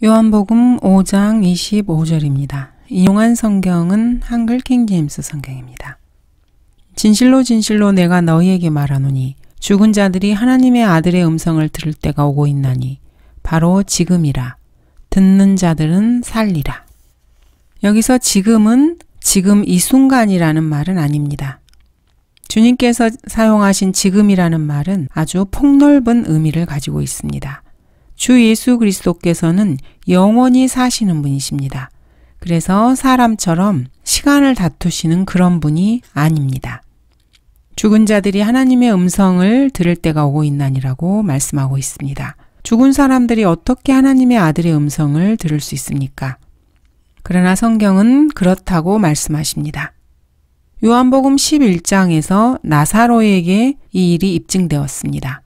요한복음 5장 25절입니다. 이용한 성경은 한글 킹제임스 성경입니다. 진실로 진실로 내가 너희에게 말하노니 죽은 자들이 하나님의 아들의 음성을 들을 때가 오고 있나니 바로 지금이라 듣는 자들은 살리라. 여기서 지금은 지금 이 순간이라는 말은 아닙니다. 주님께서 사용하신 지금이라는 말은 아주 폭넓은 의미를 가지고 있습니다. 주 예수 그리스도께서는 영원히 사시는 분이십니다. 그래서 사람처럼 시간을 다투시는 그런 분이 아닙니다. 죽은 자들이 하나님의 음성을 들을 때가 오고 있나니라고 말씀하고 있습니다. 죽은 사람들이 어떻게 하나님의 아들의 음성을 들을 수 있습니까? 그러나 성경은 그렇다고 말씀하십니다. 요한복음 11장에서 나사로에게 이 일이 입증되었습니다.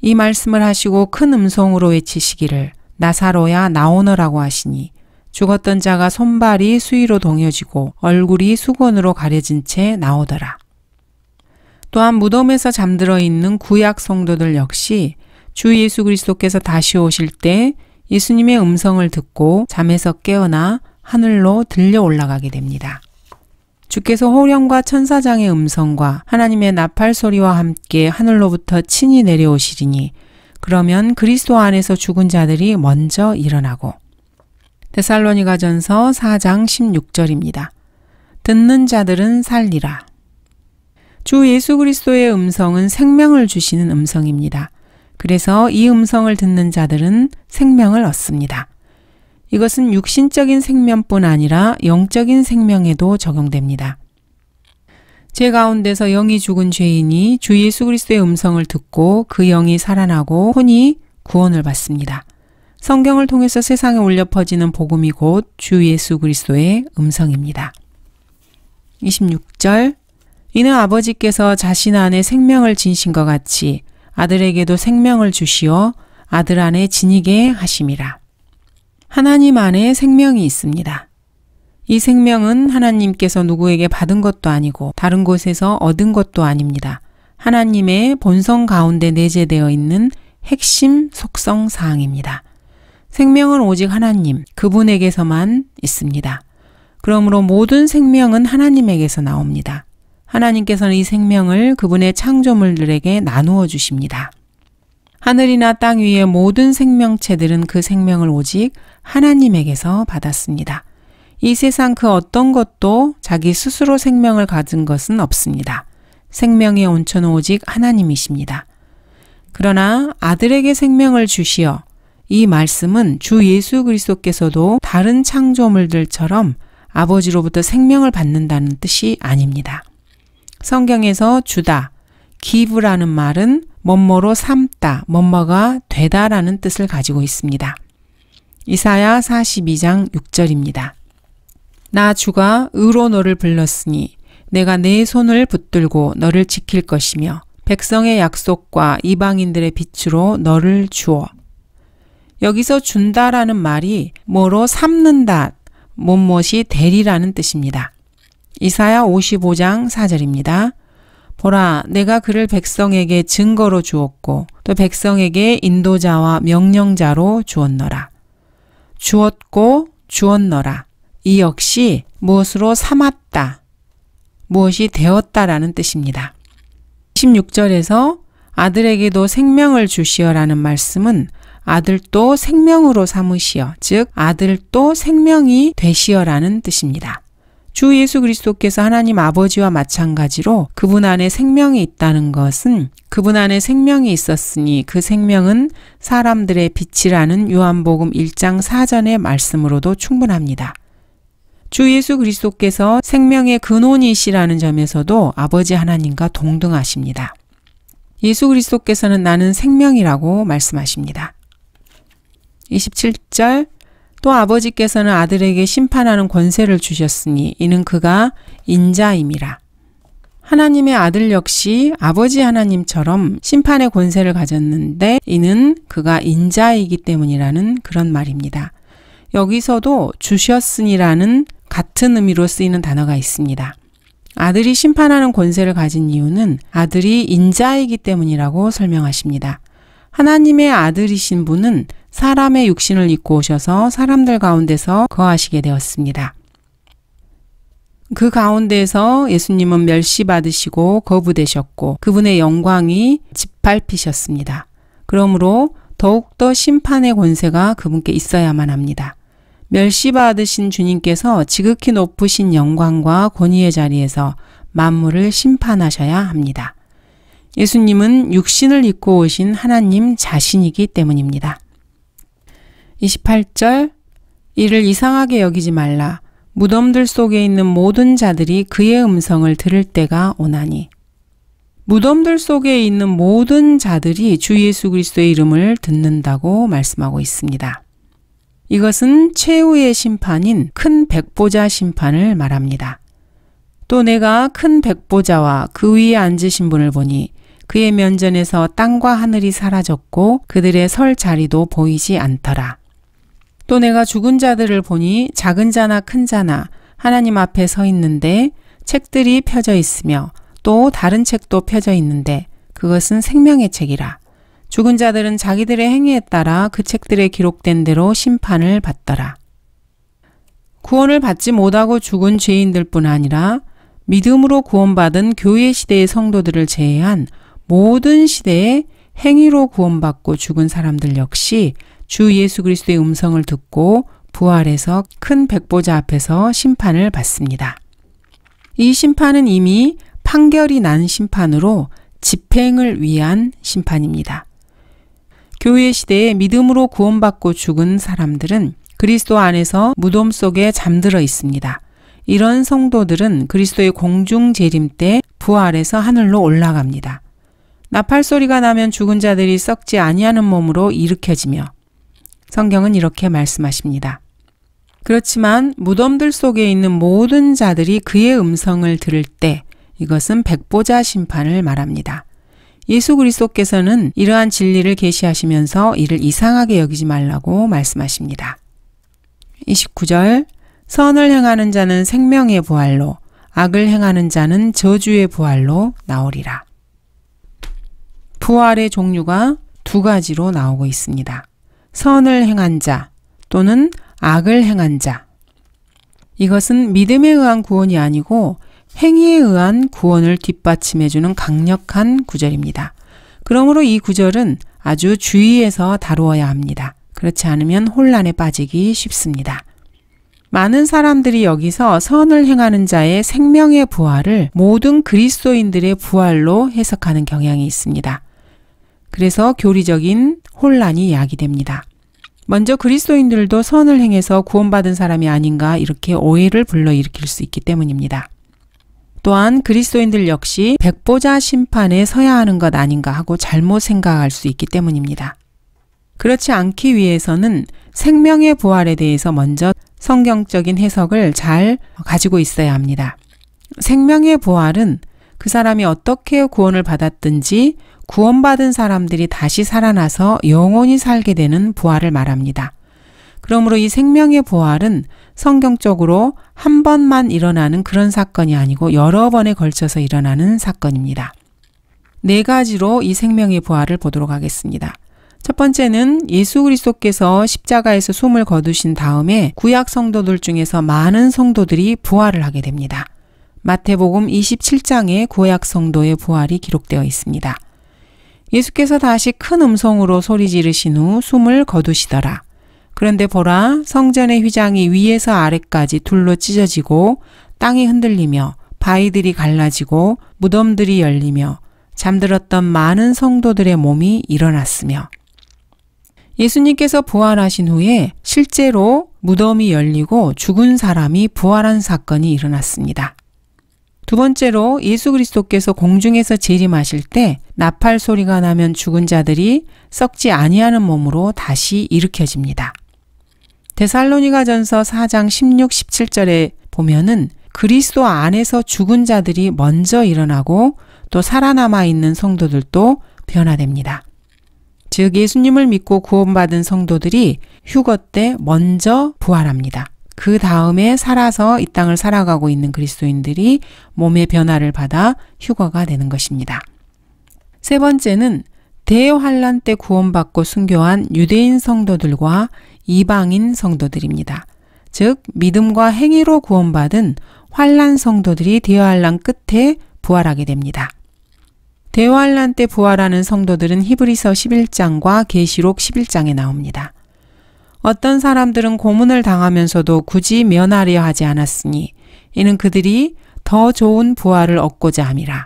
이 말씀을 하시고 큰 음성으로 외치시기를 나사로야 나오너라고 하시니 죽었던 자가 손발이 수위로 동여지고 얼굴이 수건으로 가려진 채 나오더라. 또한 무덤에서 잠들어 있는 구약 성도들 역시 주 예수 그리스도께서 다시 오실 때 예수님의 음성을 듣고 잠에서 깨어나 하늘로 들려 올라가게 됩니다. 주께서 호령과 천사장의 음성과 하나님의 나팔 소리와 함께 하늘로부터 친히 내려오시리니 그러면 그리스도 안에서 죽은 자들이 먼저 일어나고 데살로니가 전서 4장 16절입니다. 듣는 자들은 살리라. 주 예수 그리스도의 음성은 생명을 주시는 음성입니다. 그래서 이 음성을 듣는 자들은 생명을 얻습니다. 이것은 육신적인 생명뿐 아니라 영적인 생명에도 적용됩니다. 제 가운데서 영이 죽은 죄인이 주 예수 그리스도의 음성을 듣고 그 영이 살아나고 혼이 구원을 받습니다. 성경을 통해서 세상에 울려 퍼지는 복음이 곧 주 예수 그리스도의 음성입니다. 26절 이는 아버지께서 자신 안에 생명을 진신 것 같이 아들에게도 생명을 주시어 아들 안에 지니게 하심이라. 하나님 안에 생명이 있습니다. 이 생명은 하나님께서 누구에게 받은 것도 아니고 다른 곳에서 얻은 것도 아닙니다. 하나님의 본성 가운데 내재되어 있는 핵심 속성 사항입니다. 생명은 오직 하나님, 그분에게서만 있습니다. 그러므로 모든 생명은 하나님에게서 나옵니다. 하나님께서는 이 생명을 그분의 창조물들에게 나누어 주십니다. 하늘이나 땅 위의 모든 생명체들은 그 생명을 오직 하나님에게서 받았습니다. 이 세상 그 어떤 것도 자기 스스로 생명을 가진 것은 없습니다. 생명의 온천은 오직 하나님이십니다. 그러나 아들에게 생명을 주시어 이 말씀은 주 예수 그리스도께서도 다른 창조물들처럼 아버지로부터 생명을 받는다는 뜻이 아닙니다. 성경에서 주다, 기브라는 말은 뭐뭐로 삼다, 뭐뭐가 되다라는 뜻을 가지고 있습니다. 이사야 42장 6절입니다. 나 주가 의로 너를 불렀으니 내가 내 손을 붙들고 너를 지킬 것이며 백성의 약속과 이방인들의 빛으로 너를 주어. 여기서 준다라는 말이 뭐로 삼는다, 못못이 되리라는 뜻입니다. 이사야 55장 4절입니다. 보라, 내가 그를 백성에게 증거로 주었고 또 백성에게 인도자와 명령자로 주었노라. 주었고 주었노라. 이 역시 무엇으로 삼았다. 무엇이 되었다라는 뜻입니다. 16절에서 아들에게도 생명을 주시어라는 말씀은 아들도 생명으로 삼으시어, 즉 아들도 생명이 되시어라는 뜻입니다. 주 예수 그리스도께서 하나님 아버지와 마찬가지로 그분 안에 생명이 있다는 것은 그분 안에 생명이 있었으니 그 생명은 사람들의 빛이라는 요한복음 1장 4전의 말씀으로도 충분합니다. 주 예수 그리스도께서 생명의 근원이시라는 점에서도 아버지 하나님과 동등하십니다. 예수 그리스도께서는 나는 생명이라고 말씀하십니다. 27절 또 아버지께서는 아들에게 심판하는 권세를 주셨으니 이는 그가 인자임이라. 하나님의 아들 역시 아버지 하나님처럼 심판의 권세를 가졌는데 이는 그가 인자이기 때문이라는 그런 말입니다. 여기서도 주셨으니라는 같은 의미로 쓰이는 단어가 있습니다. 아들이 심판하는 권세를 가진 이유는 아들이 인자이기 때문이라고 설명하십니다. 하나님의 아들이신 분은 사람의 육신을 입고 오셔서 사람들 가운데서 거하시게 되었습니다. 그 가운데서 예수님은 멸시받으시고 거부되셨고 그분의 영광이 짓밟히셨습니다. 그러므로 더욱더 심판의 권세가 그분께 있어야만 합니다. 멸시받으신 주님께서 지극히 높으신 영광과 권위의 자리에서 만물을 심판하셔야 합니다. 예수님은 육신을 입고 오신 하나님 자신이기 때문입니다. 28절 이를 이상하게 여기지 말라. 무덤들 속에 있는 모든 자들이 그의 음성을 들을 때가 오나니. 무덤들 속에 있는 모든 자들이 주 예수 그리스도의 이름을 듣는다고 말씀하고 있습니다. 이것은 최후의 심판인 큰 백보자 심판을 말합니다. 또 내가 큰 백보자와 그 위에 앉으신 분을 보니 그의 면전에서 땅과 하늘이 사라졌고 그들의 설 자리도 보이지 않더라. 또 내가 죽은 자들을 보니 작은 자나 큰 자나 하나님 앞에 서 있는데 책들이 펴져 있으며 또 다른 책도 펴져 있는데 그것은 생명의 책이라. 죽은 자들은 자기들의 행위에 따라 그 책들에 기록된 대로 심판을 받더라. 구원을 받지 못하고 죽은 죄인들 뿐 아니라 믿음으로 구원받은 교회 시대의 성도들을 제외한 모든 시대에 행위로 구원받고 죽은 사람들 역시 주 예수 그리스도의 음성을 듣고 부활해서 큰 백보자 앞에서 심판을 받습니다. 이 심판은 이미 판결이 난 심판으로 집행을 위한 심판입니다. 교회 시대에 믿음으로 구원받고 죽은 사람들은 그리스도 안에서 무덤 속에 잠들어 있습니다. 이런 성도들은 그리스도의 공중 재림 때 부활해서 하늘로 올라갑니다. 나팔 소리가 나면 죽은 자들이 썩지 아니하는 몸으로 일으켜지며 성경은 이렇게 말씀하십니다. 그렇지만 무덤들 속에 있는 모든 자들이 그의 음성을 들을 때 이것은 백보자 심판을 말합니다. 예수 그리스도께서는 이러한 진리를 계시하시면서 이를 이상하게 여기지 말라고 말씀하십니다. 29절 선을 행하는 자는 생명의 부활로 악을 행하는 자는 저주의 부활로 나오리라. 부활의 종류가 두 가지로 나오고 있습니다. 선을 행한 자 또는 악을 행한 자. 이것은 믿음에 의한 구원이 아니고 행위에 의한 구원을 뒷받침해주는 강력한 구절입니다. 그러므로 이 구절은 아주 주의해서 다루어야 합니다. 그렇지 않으면 혼란에 빠지기 쉽습니다. 많은 사람들이 여기서 선을 행하는 자의 생명의 부활을 모든 그리스도인들의 부활로 해석하는 경향이 있습니다. 그래서 교리적인 혼란이 야기됩니다. 먼저 그리스도인들도 선을 행해서 구원받은 사람이 아닌가 이렇게 오해를 불러일으킬 수 있기 때문입니다. 또한 그리스도인들 역시 백보자 심판에 서야 하는 것 아닌가 하고 잘못 생각할 수 있기 때문입니다. 그렇지 않기 위해서는 생명의 부활에 대해서 먼저 성경적인 해석을 잘 가지고 있어야 합니다. 생명의 부활은 그 사람이 어떻게 구원을 받았든지 구원받은 사람들이 다시 살아나서 영원히 살게 되는 부활을 말합니다. 그러므로 이 생명의 부활은 성경적으로 한 번만 일어나는 그런 사건이 아니고 여러 번에 걸쳐서 일어나는 사건입니다. 네 가지로 이 생명의 부활을 보도록 하겠습니다. 첫 번째는 예수 그리스도께서 십자가에서 숨을 거두신 다음에 구약 성도들 중에서 많은 성도들이 부활을 하게 됩니다. 마태복음 27장에 구약 성도의 부활이 기록되어 있습니다. 예수께서 다시 큰 음성으로 소리 지르신 후 숨을 거두시더라. 그런데 보라, 성전의 휘장이 위에서 아래까지 둘로 찢어지고 땅이 흔들리며 바위들이 갈라지고 무덤들이 열리며 잠들었던 많은 성도들의 몸이 일어났으며 예수님께서 부활하신 후에 실제로 무덤이 열리고 죽은 사람이 부활한 사건이 일어났습니다. 두 번째로 예수 그리스도께서 공중에서 재림하실 때 나팔 소리가 나면 죽은 자들이 썩지 아니하는 몸으로 다시 일으켜집니다. 데살로니가 전서 4장 16, 17절에 보면은 그리스도 안에서 죽은 자들이 먼저 일어나고 또 살아남아 있는 성도들도 변화됩니다. 즉 예수님을 믿고 구원받은 성도들이 휴거 때 먼저 부활합니다. 그 다음에 살아서 이 땅을 살아가고 있는 그리스도인들이 몸의 변화를 받아 휴거가 되는 것입니다. 세 번째는 대환란 때 구원받고 순교한 유대인 성도들과 이방인 성도들입니다. 즉 믿음과 행위로 구원받은 환란 성도들이 대환란 끝에 부활하게 됩니다. 대환란 때 부활하는 성도들은 히브리서 11장과 계시록 11장에 나옵니다. 어떤 사람들은 고문을 당하면서도 굳이 면하려 하지 않았으니 이는 그들이 더 좋은 부활을 얻고자 함이라.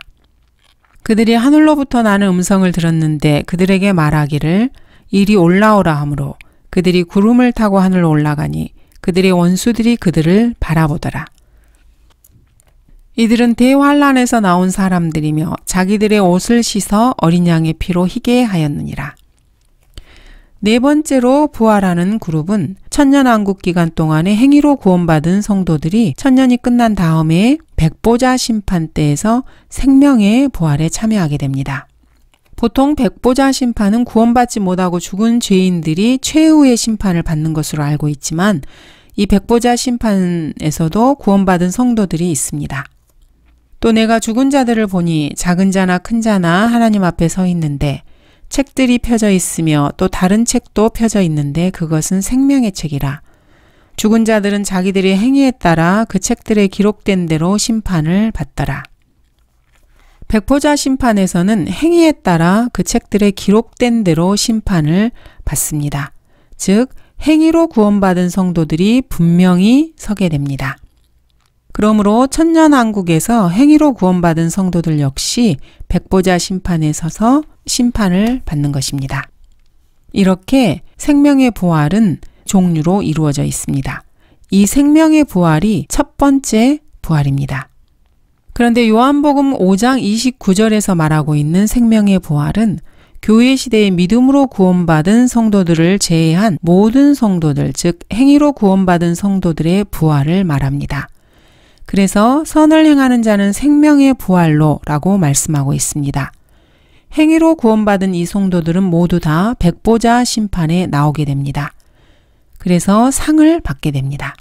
그들이 하늘로부터 나는 음성을 들었는데 그들에게 말하기를 이리 올라오라 하므로 그들이 구름을 타고 하늘로 올라가니 그들의 원수들이 그들을 바라보더라. 이들은 대환란에서 나온 사람들이며 자기들의 옷을 씻어 어린 양의 피로 희게 하였느니라. 네 번째로 부활하는 그룹은 천년왕국 기간 동안에 행위로 구원받은 성도들이 천년이 끝난 다음에 백보자 심판 때에서 생명의 부활에 참여하게 됩니다. 보통 백보자 심판은 구원받지 못하고 죽은 죄인들이 최후의 심판을 받는 것으로 알고 있지만 이 백보자 심판에서도 구원받은 성도들이 있습니다. 또 내가 죽은 자들을 보니 작은 자나 큰 자나 하나님 앞에 서 있는데 책들이 펴져 있으며 또 다른 책도 펴져 있는데 그것은 생명의 책이라. 죽은 자들은 자기들의 행위에 따라 그 책들에 기록된 대로 심판을 받더라. 백포자 심판에서는 행위에 따라 그 책들에 기록된 대로 심판을 받습니다. 즉, 행위로 구원받은 성도들이 분명히 서게 됩니다. 그러므로 천년왕국에서 행위로 구원받은 성도들 역시 백보자 심판에 서서 심판을 받는 것입니다. 이렇게 생명의 부활은 종류로 이루어져 있습니다. 이 생명의 부활이 첫 번째 부활입니다. 그런데 요한복음 5장 29절에서 말하고 있는 생명의 부활은 교회 시대의 믿음으로 구원받은 성도들을 제외한 모든 성도들, 즉 행위로 구원받은 성도들의 부활을 말합니다. 그래서 선을 행하는 자는 생명의 부활로 라고 말씀하고 있습니다. 행위로 구원받은 이 성도들은 모두 다 백보자 심판에 나오게 됩니다. 그래서 상을 받게 됩니다.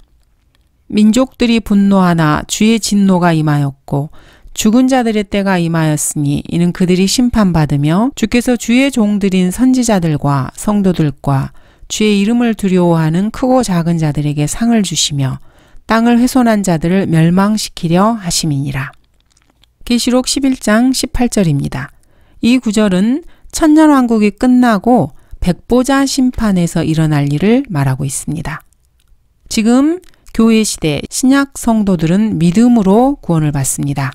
민족들이 분노하나 주의 진노가 임하였고 죽은 자들의 때가 임하였으니 이는 그들이 심판받으며 주께서 주의 종들인 선지자들과 성도들과 주의 이름을 두려워하는 크고 작은 자들에게 상을 주시며 땅을 훼손한 자들을 멸망시키려 하심이니라. 계시록 11장 18절입니다. 이 구절은 천년 왕국이 끝나고 백보자 심판에서 일어날 일을 말하고 있습니다. 지금 교회 시대 신약 성도들은 믿음으로 구원을 받습니다.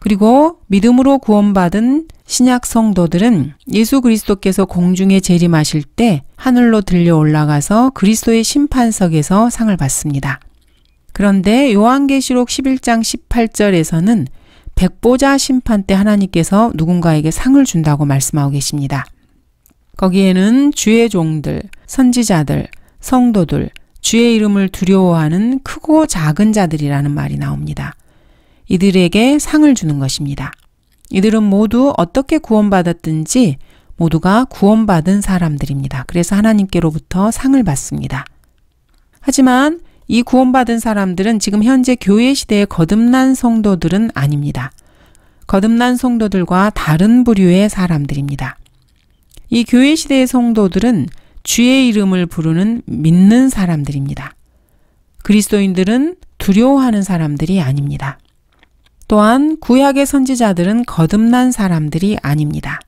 그리고 믿음으로 구원받은 신약 성도들은 예수 그리스도께서 공중에 재림하실 때 하늘로 들려 올라가서 그리스도의 심판석에서 상을 받습니다. 그런데 요한계시록 11장 18절에서는 백보자 심판 때 하나님께서 누군가에게 상을 준다고 말씀하고 계십니다. 거기에는 주의 종들, 선지자들, 성도들, 주의 이름을 두려워하는 크고 작은 자들이라는 말이 나옵니다. 이들에게 상을 주는 것입니다. 이들은 모두 어떻게 구원받았든지 모두가 구원받은 사람들입니다. 그래서 하나님께로부터 상을 받습니다. 하지만 이 구원받은 사람들은 지금 현재 교회 시대의 거듭난 성도들은 아닙니다. 거듭난 성도들과 다른 부류의 사람들입니다. 이 교회 시대의 성도들은 주의 이름을 부르는 믿는 사람들입니다. 그리스도인들은 두려워하는 사람들이 아닙니다. 또한 구약의 선지자들은 거듭난 사람들이 아닙니다.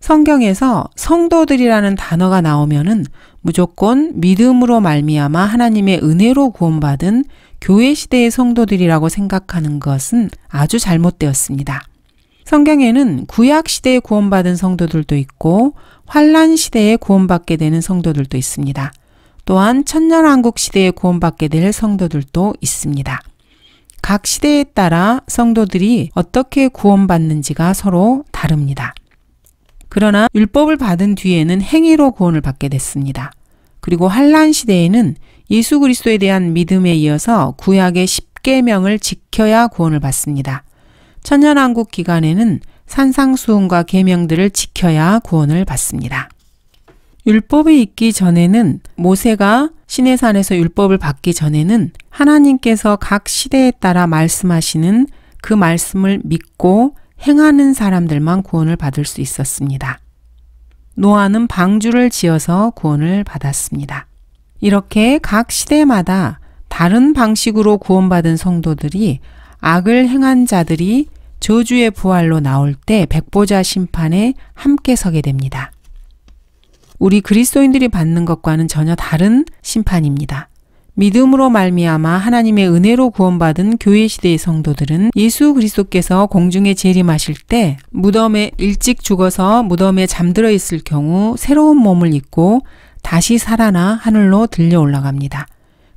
성경에서 성도들이라는 단어가 나오면은 무조건 믿음으로 말미암아 하나님의 은혜로 구원받은 교회 시대의 성도들이라고 생각하는 것은 아주 잘못되었습니다. 성경에는 구약 시대에 구원받은 성도들도 있고 환란 시대에 구원받게 되는 성도들도 있습니다. 또한 천년왕국 시대에 구원받게 될 성도들도 있습니다. 각 시대에 따라 성도들이 어떻게 구원받는지가 서로 다릅니다. 그러나 율법을 받은 뒤에는 행위로 구원을 받게 됐습니다. 그리고 환란 시대에는 예수 그리스도에 대한 믿음에 이어서 구약의 10계명을 지켜야 구원을 받습니다. 천년왕국 기간에는 산상수훈과 계명들을 지켜야 구원을 받습니다. 율법이 있기 전에는 모세가 시내산에서 율법을 받기 전에는 하나님께서 각 시대에 따라 말씀하시는 그 말씀을 믿고 행하는 사람들만 구원을 받을 수 있었습니다. 노아는 방주를 지어서 구원을 받았습니다. 이렇게 각 시대마다 다른 방식으로 구원받은 성도들이 악을 행한 자들이 저주의 부활로 나올 때 백보자 심판에 함께 서게 됩니다. 우리 그리스도인들이 받는 것과는 전혀 다른 심판입니다. 믿음으로 말미암아 하나님의 은혜로 구원받은 교회 시대의 성도들은 예수 그리스도께서 공중에 재림하실 때 무덤에 일찍 죽어서 무덤에 잠들어 있을 경우 새로운 몸을 입고 다시 살아나 하늘로 들려 올라갑니다.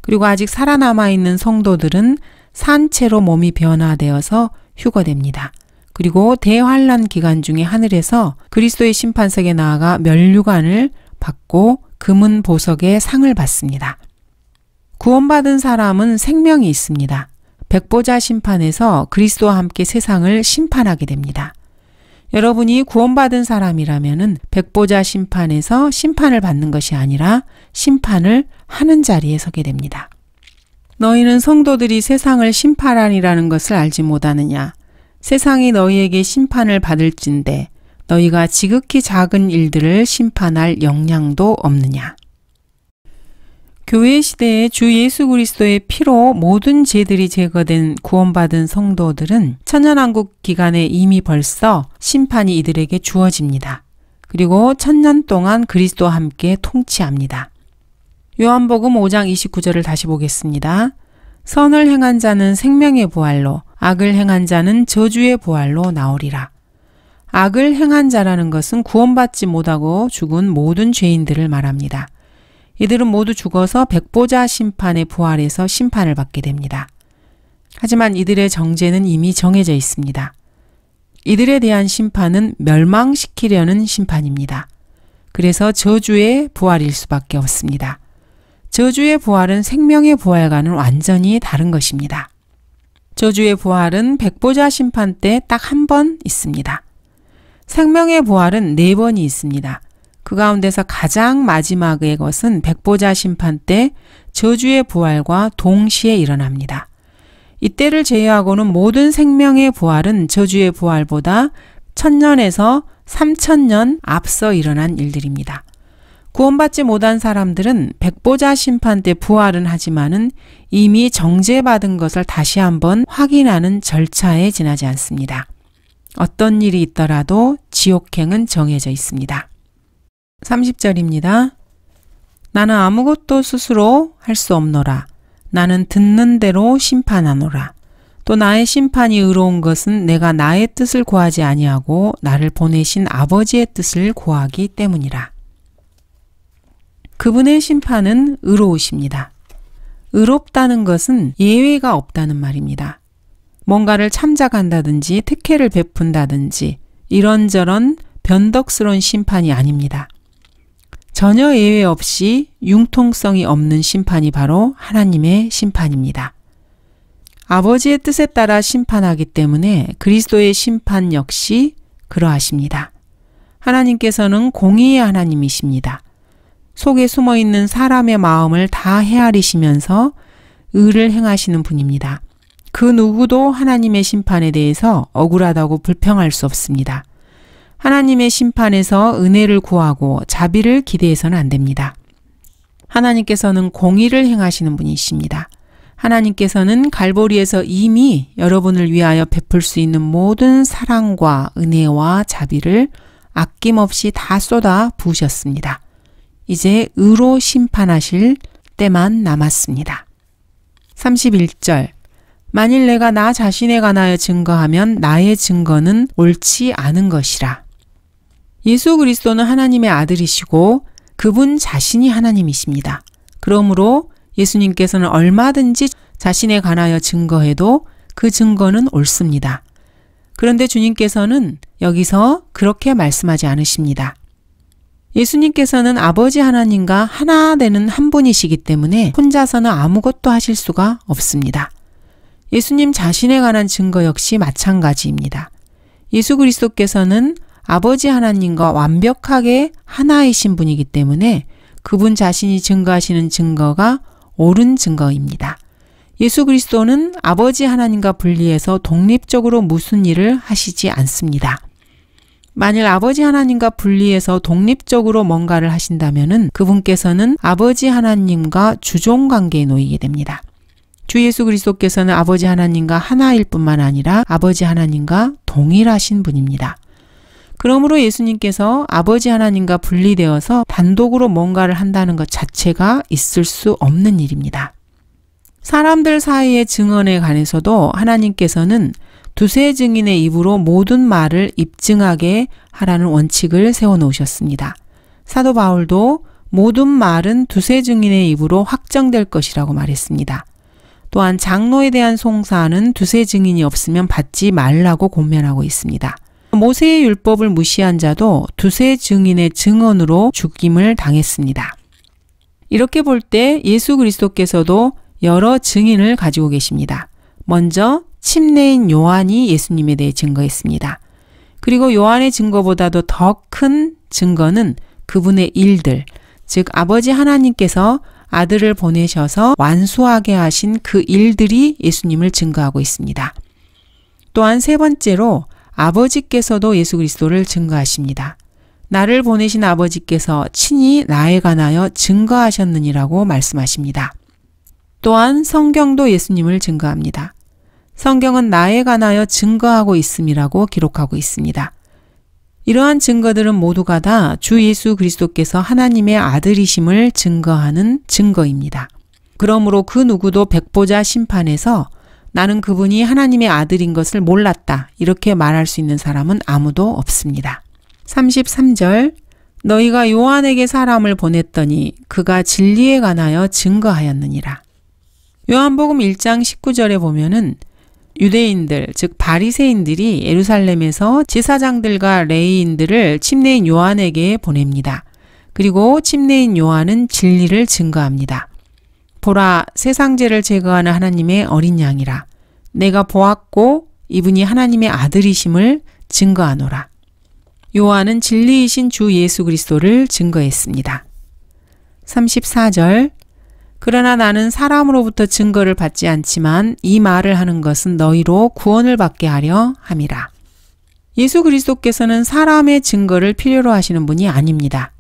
그리고 아직 살아남아 있는 성도들은 산채로 몸이 변화되어서 휴거됩니다. 그리고 대환란 기간 중에 하늘에서 그리스도의 심판석에 나아가 멸류관을 받고 금은 보석의 상을 받습니다. 구원받은 사람은 생명이 있습니다. 백보자 심판에서 그리스도와 함께 세상을 심판하게 됩니다. 여러분이 구원받은 사람이라면 백보자 심판에서 심판을 받는 것이 아니라 심판을 하는 자리에 서게 됩니다. 너희는 성도들이 세상을 심판하리라는 것을 알지 못하느냐? 세상이 너희에게 심판을 받을진데 너희가 지극히 작은 일들을 심판할 역량도 없느냐? 교회 시대에 주 예수 그리스도의 피로 모든 죄들이 제거된 구원받은 성도들은 천년왕국 기간에 이미 벌써 심판이 이들에게 주어집니다. 그리고 천년 동안 그리스도와 함께 통치합니다. 요한복음 5장 29절을 다시 보겠습니다. 선을 행한 자는 생명의 부활로 악을 행한 자는 저주의 부활로 나오리라. 악을 행한 자라는 것은 구원받지 못하고 죽은 모든 죄인들을 말합니다. 이들은 모두 죽어서 백보자 심판의 부활에서 심판을 받게 됩니다. 하지만 이들의 정죄는 이미 정해져 있습니다. 이들에 대한 심판은 멸망시키려는 심판입니다. 그래서 저주의 부활일 수밖에 없습니다. 저주의 부활은 생명의 부활과는 완전히 다른 것입니다. 저주의 부활은 백보자 심판 때 딱 한 번 있습니다. 생명의 부활은 네 번이 있습니다. 그 가운데서 가장 마지막의 것은 백보자 심판 때 저주의 부활과 동시에 일어납니다. 이때를 제외하고는 모든 생명의 부활은 저주의 부활보다 천년에서 삼천년 앞서 일어난 일들입니다. 구원받지 못한 사람들은 백보자 심판 때 부활은 하지만은 이미 정죄받은 것을 다시 한번 확인하는 절차에 지나지 않습니다. 어떤 일이 있더라도 지옥행은 정해져 있습니다. 30절입니다. 나는 아무것도 스스로 할 수 없노라. 나는 듣는 대로 심판하노라. 또 나의 심판이 의로운 것은 내가 나의 뜻을 구하지 아니하고 나를 보내신 아버지의 뜻을 구하기 때문이라. 그분의 심판은 의로우십니다. 의롭다는 것은 예외가 없다는 말입니다. 뭔가를 참작한다든지 특혜를 베푼다든지 이런저런 변덕스러운 심판이 아닙니다. 전혀 예외 없이 융통성이 없는 심판이 바로 하나님의 심판입니다. 아버지의 뜻에 따라 심판하기 때문에 그리스도의 심판 역시 그러하십니다. 하나님께서는 공의의 하나님이십니다. 속에 숨어 있는 사람의 마음을 다 헤아리시면서 의를 행하시는 분입니다. 그 누구도 하나님의 심판에 대해서 억울하다고 불평할 수 없습니다. 하나님의 심판에서 은혜를 구하고 자비를 기대해서는 안 됩니다. 하나님께서는 공의를 행하시는 분이십니다. 하나님께서는 갈보리에서 이미 여러분을 위하여 베풀 수 있는 모든 사랑과 은혜와 자비를 아낌없이 다 쏟아 부으셨습니다. 이제 의로 심판하실 때만 남았습니다. 31절 만일 내가 나 자신에 관하여 증거하면 나의 증거는 옳지 않은 것이라. 예수 그리스도는 하나님의 아들이시고 그분 자신이 하나님이십니다. 그러므로 예수님께서는 얼마든지 자신에 관하여 증거해도 그 증거는 옳습니다. 그런데 주님께서는 여기서 그렇게 말씀하지 않으십니다. 예수님께서는 아버지 하나님과 하나 되는 한 분이시기 때문에 혼자서는 아무것도 하실 수가 없습니다. 예수님 자신에 관한 증거 역시 마찬가지입니다. 예수 그리스도께서는 아버지 하나님과 완벽하게 하나이신 분이기 때문에 그분 자신이 증거하시는 증거가 옳은 증거입니다. 예수 그리스도는 아버지 하나님과 분리해서 독립적으로 무슨 일을 하시지 않습니다. 만일 아버지 하나님과 분리해서 독립적으로 뭔가를 하신다면은 그분께서는 아버지 하나님과 주종 관계에 놓이게 됩니다. 주 예수 그리스도께서는 아버지 하나님과 하나일 뿐만 아니라 아버지 하나님과 동일하신 분입니다. 그러므로 예수님께서 아버지 하나님과 분리되어서 단독으로 뭔가를 한다는 것 자체가 있을 수 없는 일입니다. 사람들 사이의 증언에 관해서도 하나님께서는 두세 증인의 입으로 모든 말을 입증하게 하라는 원칙을 세워 놓으셨습니다. 사도 바울도 모든 말은 두세 증인의 입으로 확정될 것이라고 말했습니다. 또한 장로에 대한 송사는 두세 증인이 없으면 받지 말라고 권면하고 있습니다. 모세의 율법을 무시한 자도 두세 증인의 증언으로 죽임을 당했습니다. 이렇게 볼 때 예수 그리스도께서도 여러 증인을 가지고 계십니다. 먼저 침례인 요한이 예수님에 대해 증거했습니다. 그리고 요한의 증거보다도 더 큰 증거는 그분의 일들, 즉 아버지 하나님께서 아들을 보내셔서 완수하게 하신 그 일들이 예수님을 증거하고 있습니다. 또한 세 번째로 아버지께서도 예수 그리스도를 증거하십니다. 나를 보내신 아버지께서 친히 나에 관하여 증거하셨느니라고 말씀하십니다. 또한 성경도 예수님을 증거합니다. 성경은 나에 관하여 증거하고 있음이라고 기록하고 있습니다. 이러한 증거들은 모두가 다 주 예수 그리스도께서 하나님의 아들이심을 증거하는 증거입니다. 그러므로 그 누구도 백보자 심판에서 나는 그분이 하나님의 아들인 것을 몰랐다. 이렇게 말할 수 있는 사람은 아무도 없습니다. 33절 너희가 요한에게 사람을 보냈더니 그가 진리에 관하여 증거하였느니라. 요한복음 1장 19절에 보면은 유대인들, 즉 바리새인들이 예루살렘에서 제사장들과 레이인들을 침례인 요한에게 보냅니다. 그리고 침례인 요한은 진리를 증거합니다. 보라, 세상죄를 제거하는 하나님의 어린 양이라. 내가 보았고 이분이 하나님의 아들이심을 증거하노라. 요한은 진리이신 주 예수 그리스도를 증거했습니다. 34절 그러나 나는 사람으로부터 증거를 받지 않지만 이 말을 하는 것은 너희로 구원을 받게 하려 함이라. 예수 그리스도께서는 사람의 증거를 필요로 하시는 분이 아닙니다.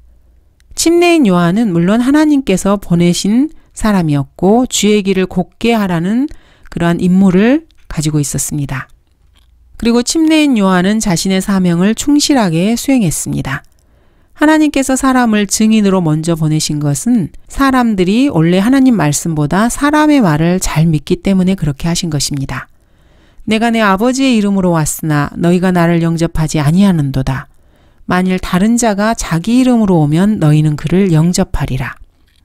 침례인 요한은 물론 하나님께서 보내신 사람이었고 주의 길을 곱게 하라는 그러한 임무를 가지고 있었습니다. 그리고 침례인 요한은 자신의 사명을 충실하게 수행했습니다. 하나님께서 사람을 증인으로 먼저 보내신 것은 사람들이 원래 하나님 말씀보다 사람의 말을 잘 믿기 때문에 그렇게 하신 것입니다. 내가 내 아버지의 이름으로 왔으나 너희가 나를 영접하지 아니하는도다. 만일 다른 자가 자기 이름으로 오면 너희는 그를 영접하리라.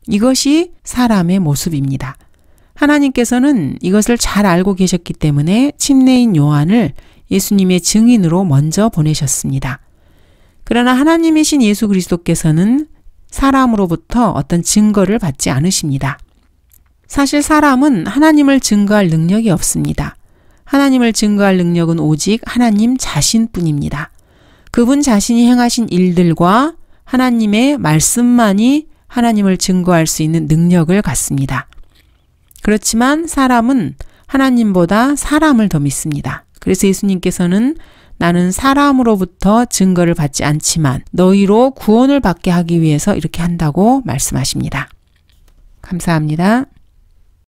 이것이 사람의 모습입니다. 하나님께서는 이것을 잘 알고 계셨기 때문에 침례인 요한을 예수님의 증인으로 먼저 보내셨습니다. 그러나 하나님이신 예수 그리스도께서는 사람으로부터 어떤 증거를 받지 않으십니다. 사실 사람은 하나님을 증거할 능력이 없습니다. 하나님을 증거할 능력은 오직 하나님 자신뿐입니다. 그분 자신이 행하신 일들과 하나님의 말씀만이 하나님을 증거할 수 있는 능력을 갖습니다. 그렇지만 사람은 하나님보다 사람을 더 믿습니다. 그래서 예수님께서는 나는 사람으로부터 증거를 받지 않지만 너희로 구원을 받게 하기 위해서 이렇게 한다고 말씀하십니다. 감사합니다.